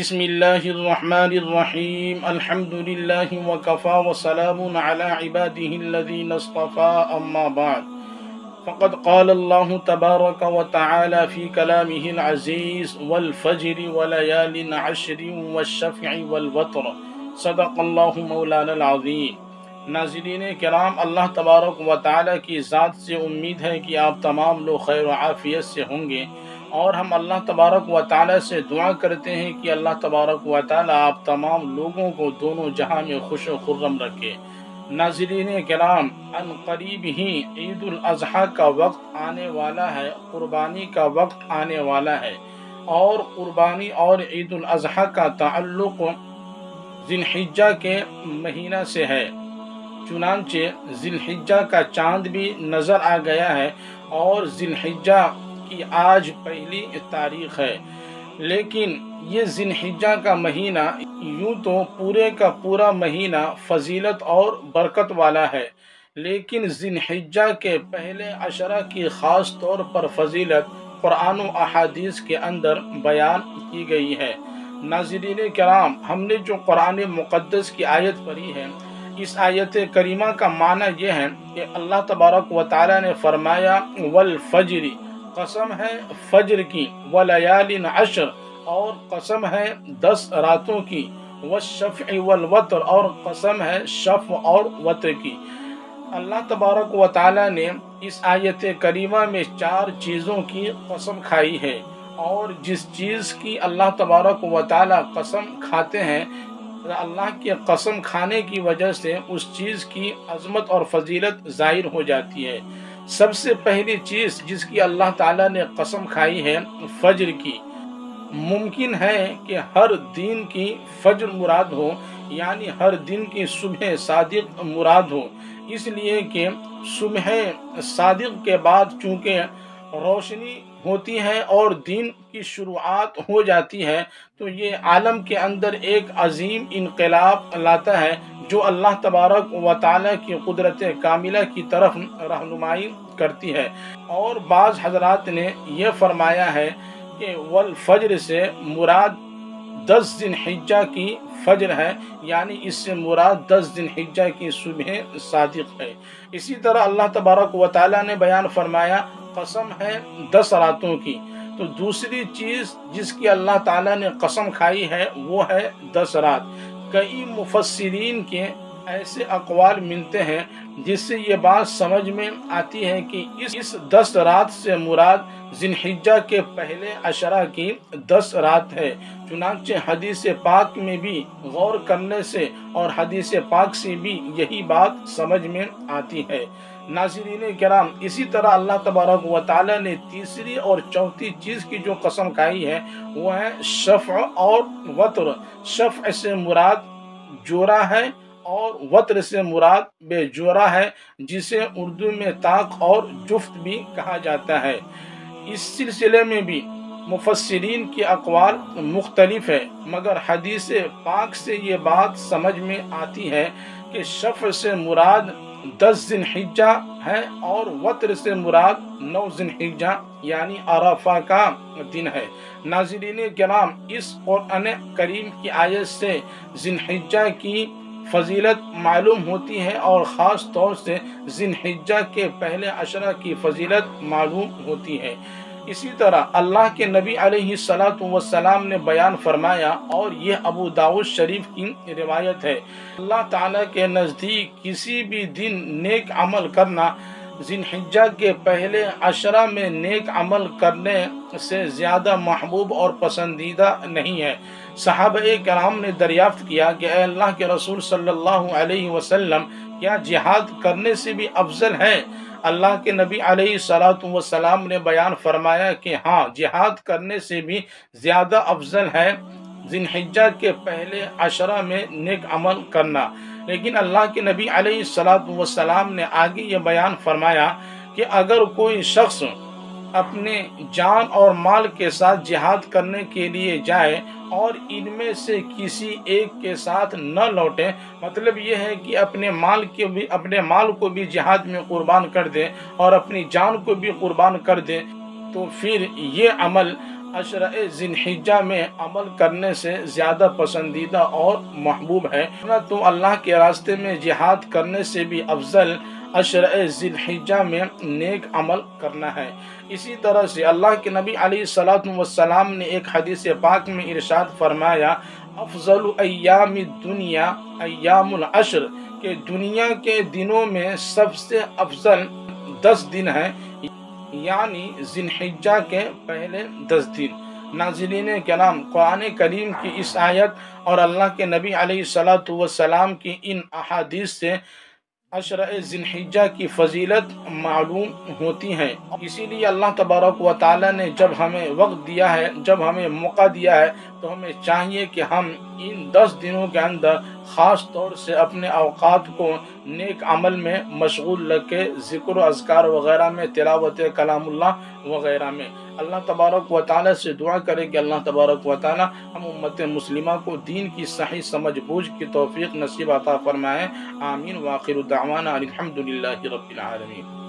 بسم الله الرحمن الرحيم الحمد لله وكفى وسلام على عباده الذين اصطفى أما بعد فقد قال الله تبارك وتعالى في كلامه العزيز والفجر وليال عشر والشفع والوتر صدق الله مولانا العظيم ناظرین کرام اللہ تبارک و تعالی کی ذات سے امید ہے کہ آپ تمام لوگ خیر و عافیت سے ہوں گے اور ہم اللہ تبارک و تعالی سے دعا کرتے ہیں کہ اللہ تبارک و تعالی آپ تمام لوگوں کو دونوں جہاں میں خوش و خرم رکھے۔ ناظرین کرام، ان قریب ہی عید الاضحیٰ کا وقت آنے والا ہے، قربانی کا وقت آنے والا ہے۔ اور قربانی اور عید الاضحیٰ کا تعلق ذی کے مہینہ سے ہے۔ چنانچہ ذی کا چاند بھی نظر آ گیا ہے اور ذی کی آج پہلی تاریخ ہے۔ لیکن یہ ذنحجہ کا مہینہ یوں تو پورے کا پورا مہینہ فضیلت اور برکت والا ہے، لیکن ذنحجہ کے پہلے عشرہ کی خاص طور پر فضیلت قرآن و احادیث کے اندر بیان کی گئی ہے۔ ناظرین کرام، ہم نے جو قرآن مقدس کی آیت پڑھی ہے، اس آیت کریمہ کا معنی یہ ہے کہ اللہ تبارک و تعالی نے فرمایا والفجری قسم ہے فجر کی ولیال عشر، اور قسم ہے دس راتوں کی، والشفع والوتر، اور قسم ہے شف اور وطر کی۔ اللہ تبارک و تعالی نے اس آیت کریمہ میں چار چیزوں کی قسم کھائی ہے، اور جس چیز کی اللہ تبارک و تعالی قسم کھاتے ہیں، اللہ کی قسم کھانے کی وجہ سے اس چیز کی عظمت اور فضیلت ظاہر ہو جاتی ہے۔ سب سے پہلی چیز جس کی اللہ تعالیٰ نے قسم کھائی ہے، فجر کی۔ ممکن ہے کہ ہر دن کی فجر مراد ہو یعنی ہر دن کی صبح صادق مراد ہو۔ اس لیے کہ صبح صادق کے بعد چونکہ روشنی ہوتی ہے اور دین کی شروعات ہو جاتی ہے، تو یہ عالم کے اندر ایک عظیم انقلاب لاتا ہے۔ جو اللہ تبارک و تعالی کی قدرت کاملہ کی طرف رہنمائی کرتی ہے۔ اور بعض حضرات نے یہ فرمایا ہے کہ والفجر سے مراد دس دن حجہ کی فجر ہے یعنی اس سے مراد دس دن حجہ کی صبح صادق ہے۔ اسی طرح اللہ تبارک و تعالی نے بیان فرمایا، قسم ہے دس راتوں کی۔ تو دوسری چیز جس کی اللہ تعالیٰ نے قسم کھائی ہے، وہ ہے دس رات۔ کئی مفسرین کے ایسے اقوال ملتے ہیں جس سے یہ بات سمجھ میں آتی ہے کہ اس اس دس رات سے مراد ذنحجہ کے پہلے عشرہ کی دس رات ہے۔ چنانچہ حدیث پاک میں بھی غور کرنے سے اور حدیث پاک سے بھی یہی بات سمجھ میں آتی ہے۔ ناظرین کرام، اسی طرح اللہ تبارک و تعالی نے تیسری اور چوتھی چیز کی جو قسم کھائی ہے، وہ ہے شفع اور وطر شفع سے مراد جورا ہے اور وطر سے مراد بے جورا ہے، جسے اردو میں طاق اور جفت بھی کہا جاتا ہے۔ اس سلسلے میں بھی مفسرین کی اقوال مختلف ہے مگر حدیث پاک سے یہ بات سمجھ میں آتی ہے کہ شفع سے مراد دس ذن حجہ ہے اور وطر سے مراد نو ذن حجہ یعنی عرفہ کا دن ہے۔ ناظرین کرام، اس قرآن کریم کی آیت سے ذن حجہ کی فضیلت معلوم ہوتی ہے اور خاص طور سے ذنحجہ کے پہلے عشرہ کی فضیلت معلوم ہوتی ہے۔ اسی طرح اللہ کے نبی علیہ السلام نے بیان فرمایا اور یہ ابو داود شریف کی روایت ہے۔ اللہ تعالیٰ کے نزدیک کسی بھی دن نیک عمل کرنا ذنحجہ کے پہلے عشرہ میں نیک عمل کرنے سے زیادہ محبوب اور پسندیدہ نہیں ہے۔ صحابہ کرام نے دریافت کیا کہ اے اللہ کے رسول صلی اللہ علیہ وسلم، کیا جہاد کرنے سے بھی افضل ہے؟ اللہ کے نبی علیہ السلام نے بیان فرمایا کہ ہاں جہاد کرنے سے بھی زیادہ افضل ہے ذنحجہ کے پہلے عشرہ میں نیک عمل کرنا۔ لیکن اللہ کے نبی علیہ السلام نے آگے یہ بیان فرمایا کہ اگر کوئی شخص اپنے جان اور مال کے ساتھ جہاد کرنے کے لیے جائے اور ان میں سے کسی ایک کے ساتھ نہ لوٹے مطلب یہ ہے کہ اپنے مال کے بھی، اپنے مال کو بھی جہاد میں قربان کر دے اور اپنی جان کو بھی قربان کر دے، تو پھر یہ عمل اشرع ذنحجہ میں عمل کرنے سے زیادہ پسندیدہ اور محبوب ہے تم اللہ کے راستے میں جہاد کرنے سے بھی افضل اشرع ذنحجہ میں نیک عمل کرنا ہے۔ اسی طرح سے اللہ کے نبی علیہ السلام والسلام نے ایک حدیث پاک میں ارشاد فرمایا، افضل ایام دنیا ایام العشر، کہ دنیا کے دنوں میں سب سے افضل دس دن ہیں۔ یعنی ذنحجہ کے پہلے دس دن۔ ناظرین کرام، قرآن کریم کی اس آیت اور اللہ کے نبی علیہ السلام کی ان احادیث سے عشرہ ذنحجہ کی فضیلت معلوم ہوتی ہیں اسی لیے اللہ تبارک و تعالی نے جب ہمیں وقت دیا ہے، جب ہمیں موقع دیا ہے، تو ہمیں چاہیے کہ ہم ان دس دنوں کے اندر خاص طور سے اپنے اوقات کو نیک عمل میں مشغول رکھے ذکر و اذکار وغیرہ میں، تلاوت کلام اللہ وغیرہ میں۔ اللہ تبارک و تعالی سے دعا کرے کہ اللہ تبارک و تعالی ہم امت مسلمہ کو دین کی صحیح سمجھ بوجھ کی توفیق نصیب عطا فرمائے۔ آمین۔ واخر دعوانا الحمدللہ رب العالمین۔